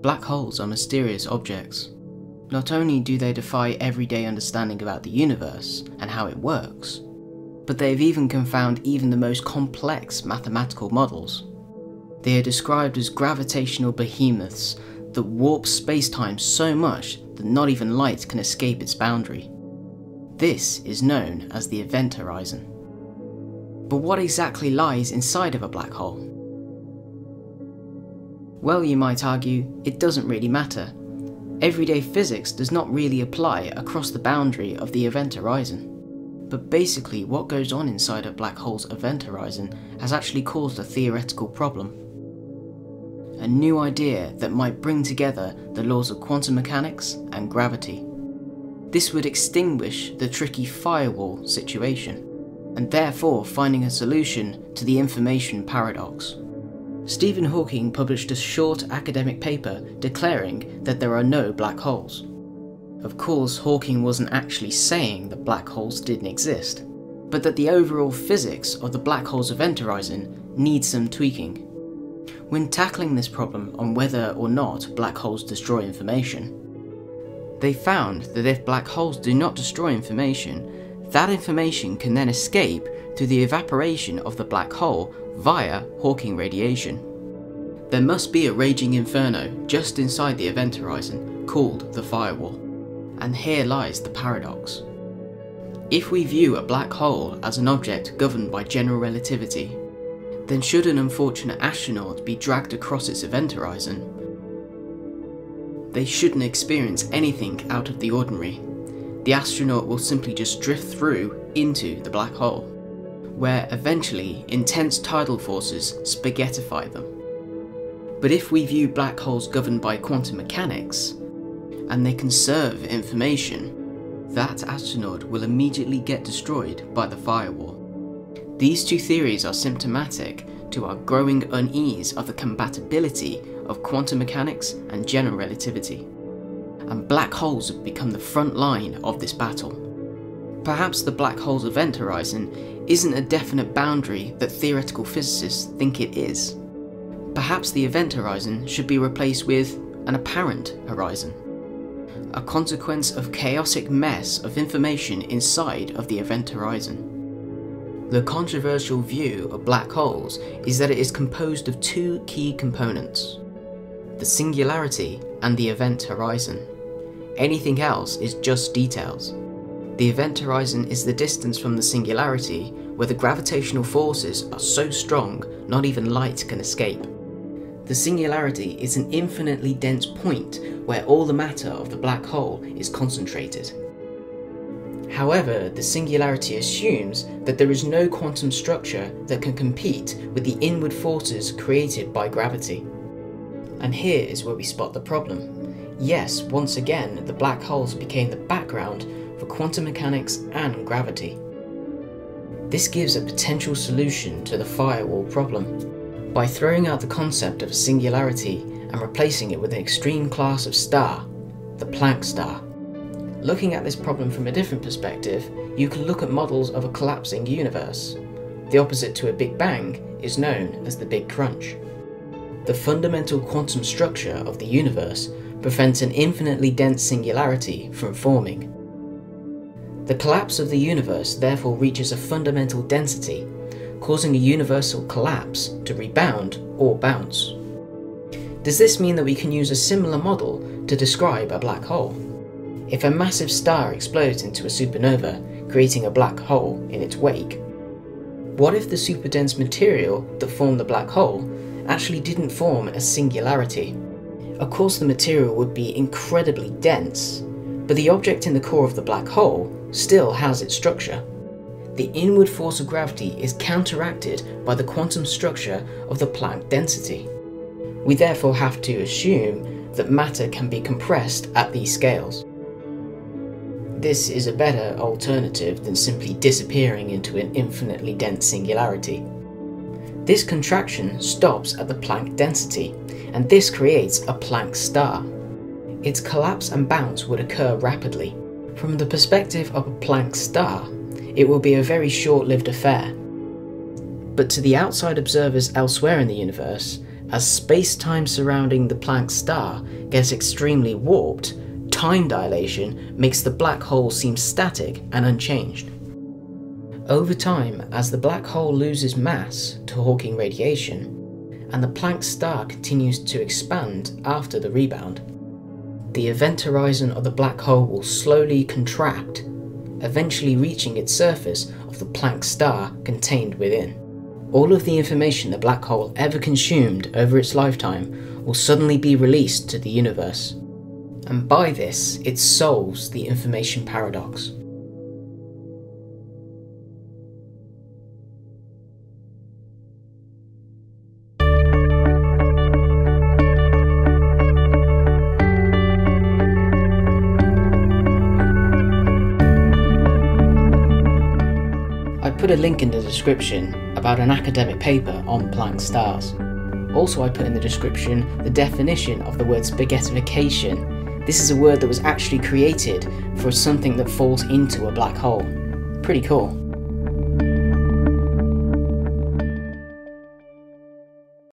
Black holes are mysterious objects. Not only do they defy everyday understanding about the universe and how it works, but they have even confounded even the most complex mathematical models. They are described as gravitational behemoths that warp space-time so much that not even light can escape its boundary. This is known as the event horizon. But what exactly lies inside of a black hole? Well, you might argue, it doesn't really matter. Everyday physics does not really apply across the boundary of the event horizon. But basically, what goes on inside a black hole's event horizon has actually caused a theoretical problem. A new idea that might bring together the laws of quantum mechanics and gravity. This would extinguish the tricky firewall situation, and therefore finding a solution to the information paradox. Stephen Hawking published a short academic paper declaring that there are no black holes. Of course, Hawking wasn't actually saying that black holes didn't exist, but that the overall physics of the black hole's event horizon needs some tweaking. When tackling this problem on whether or not black holes destroy information, they found that if black holes do not destroy information, that information can then escape through the evaporation of the black hole via Hawking radiation. There must be a raging inferno just inside the event horizon called the firewall. And here lies the paradox. If we view a black hole as an object governed by general relativity, then should an unfortunate astronaut be dragged across its event horizon, they shouldn't experience anything out of the ordinary. The astronaut will simply just drift through into the black hole where eventually intense tidal forces spaghettify them. But if we view black holes governed by quantum mechanics, and they conserve information, that astronaut will immediately get destroyed by the firewall. These two theories are symptomatic to our growing unease of the compatibility of quantum mechanics and general relativity. And black holes have become the front line of this battle. Perhaps the black hole's event horizon isn't a definite boundary that theoretical physicists think it is. Perhaps the event horizon should be replaced with an apparent horizon, a consequence of chaotic mess of information inside of the event horizon. The controversial view of black holes is that it is composed of two key components, the singularity and the event horizon. Anything else is just details. The event horizon is the distance from the singularity where the gravitational forces are so strong not even light can escape. The singularity is an infinitely dense point where all the matter of the black hole is concentrated. However, the singularity assumes that there is no quantum structure that can compete with the inward forces created by gravity. And here is where we spot the problem. Yes, once again, the black holes became the background for quantum mechanics and gravity. This gives a potential solution to the firewall problem. By throwing out the concept of a singularity and replacing it with an extreme class of star, the Planck star. Looking at this problem from a different perspective, you can look at models of a collapsing universe. The opposite to a Big Bang is known as the Big Crunch. The fundamental quantum structure of the universe prevents an infinitely dense singularity from forming. The collapse of the universe therefore reaches a fundamental density, causing a universal collapse to rebound or bounce. Does this mean that we can use a similar model to describe a black hole? If a massive star explodes into a supernova, creating a black hole in its wake, what if the superdense material that formed the black hole actually didn't form a singularity? Of course the material would be incredibly dense, but the object in the core of the black hole still has its structure. The inward force of gravity is counteracted by the quantum structure of the Planck density. We therefore have to assume that matter can be compressed at these scales. This is a better alternative than simply disappearing into an infinitely dense singularity. This contraction stops at the Planck density, and this creates a Planck star. Its collapse and bounce would occur rapidly, from the perspective of a Planck star, it will be a very short lived affair. But to the outside observers elsewhere in the universe, As space-time surrounding the Planck star gets extremely warped, time dilation makes the black hole seem static and unchanged. Over time, as the black hole loses mass to Hawking radiation, and the Planck star continues to expand after the rebound, the event horizon of the black hole will slowly contract, eventually reaching its surface of the Planck star contained within. All of the information the black hole ever consumed over its lifetime will suddenly be released to the universe. And by this, it solves the information paradox. Put a link in the description about an academic paper on Planck stars. Also I put in the description the definition of the word spaghettification. This is a word that was actually created for something that falls into a black hole. Pretty cool.